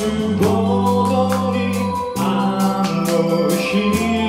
주 보더니 아무 힘